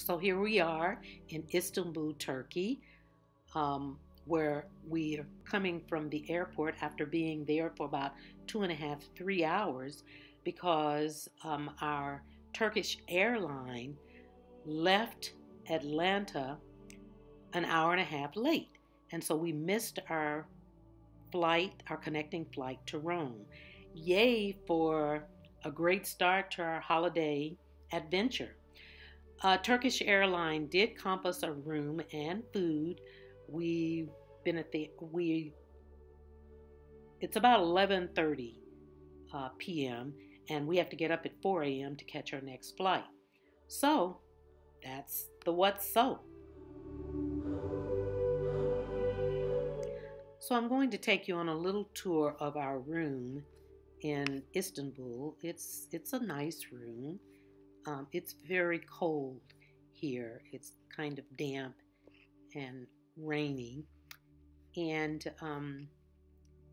So here we are in Istanbul, Turkey, um, where we are coming from the airport after being there for about two and a half, three hours because um, our Turkish airline left Atlanta an hour and a half late. And so we missed our flight, our connecting flight to Rome. Yay for a great start to our holiday adventure. Uh, Turkish airline did comp us a room and food. We've been at the we. It's about 11:30 uh, p.m. and we have to get up at 4 a.m. to catch our next flight. So that's the what's so. So I'm going to take you on a little tour of our room in Istanbul. It's it's a nice room. Um, it's very cold here. It's kind of damp and rainy, and um,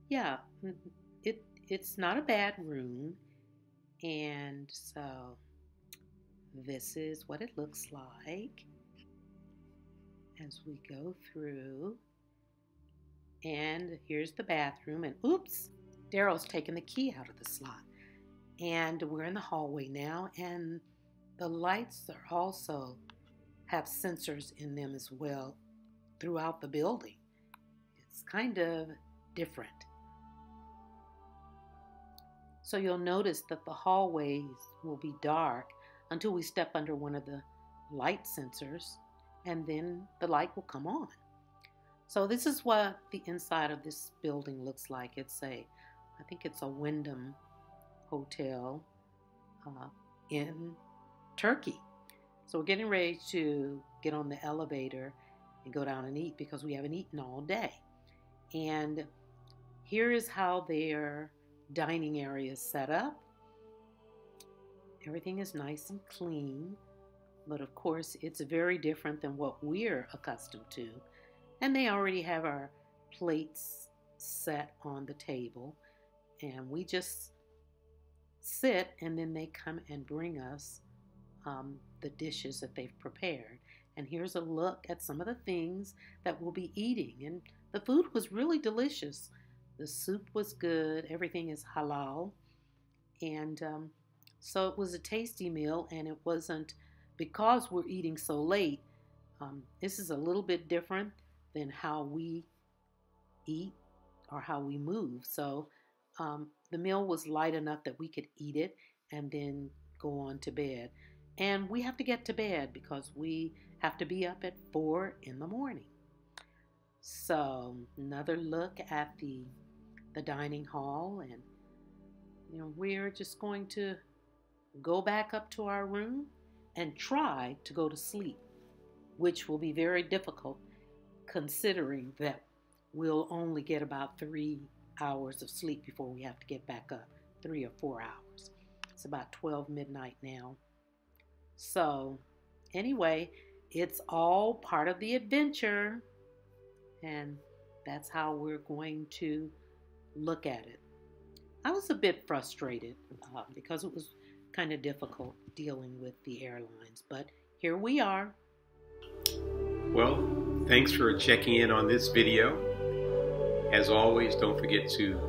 yeah, it it's not a bad room. And so this is what it looks like as we go through. And here's the bathroom. And oops, Daryl's taken the key out of the slot. And we're in the hallway now. And the lights are also have sensors in them as well throughout the building. It's kind of different. So you'll notice that the hallways will be dark until we step under one of the light sensors and then the light will come on. So this is what the inside of this building looks like. It's a, I think it's a Wyndham hotel uh, in Turkey. So we're getting ready to get on the elevator and go down and eat because we haven't eaten all day. And here is how their dining area is set up. Everything is nice and clean, but of course it's very different than what we're accustomed to. And they already have our plates set on the table, and we just sit, and then they come and bring us um, the dishes that they've prepared. And here's a look at some of the things that we'll be eating. And the food was really delicious. The soup was good, everything is halal. And um, so it was a tasty meal, and it wasn't because we're eating so late. Um, this is a little bit different than how we eat or how we move. So um, the meal was light enough that we could eat it and then go on to bed. And we have to get to bed because we have to be up at four in the morning. So another look at the the dining hall and you know we're just going to go back up to our room and try to go to sleep, which will be very difficult considering that we'll only get about three hours of sleep before we have to get back up, three or four hours. It's about 12 midnight now. So, anyway, it's all part of the adventure, and that's how we're going to look at it. I was a bit frustrated uh, because it was kind of difficult dealing with the airlines, but here we are. Well, thanks for checking in on this video. As always, don't forget to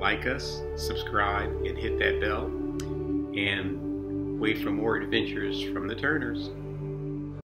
like us, subscribe, and hit that bell. And wait for more adventures from the Turners.